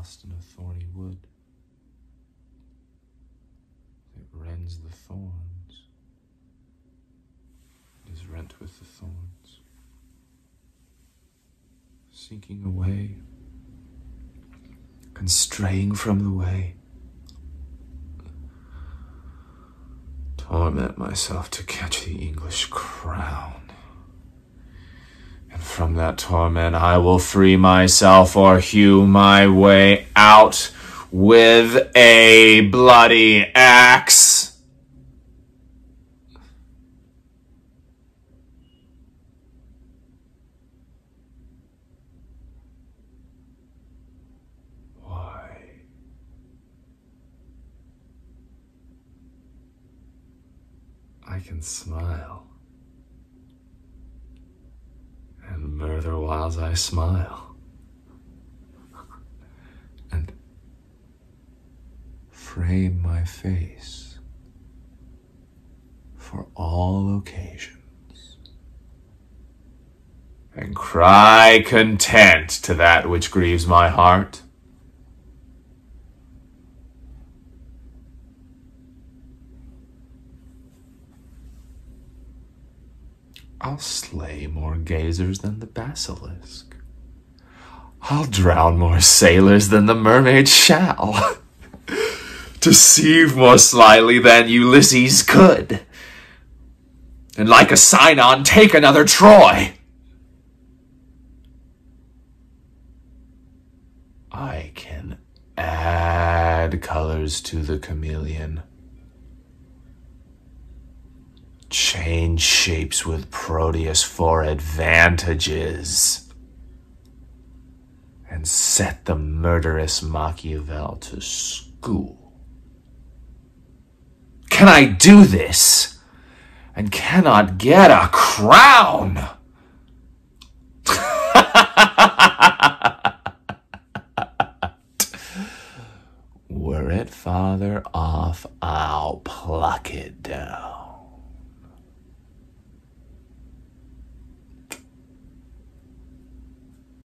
lost in a thorny wood. It rends the thorns. It is rent with the thorns. Sinking away and straying from the way. Torment myself to catch the English crown. From that torment I will free myself or hew my way out with a bloody axe. Why? I can smile and murder whiles I smile and frame my face for all occasions and cry content to that which grieves my heart. I'll slay more gazers than the basilisk. I'll drown more sailors than the mermaid shall. Deceive more slyly than Ulysses could. And like a Sinon, take another Troy. I can add colors to the chameleon change shapes with Proteus for advantages, and set the murderous Machiavel to school. Can I do this? And cannot get a crown? Were it farther off, I'll pluck it down.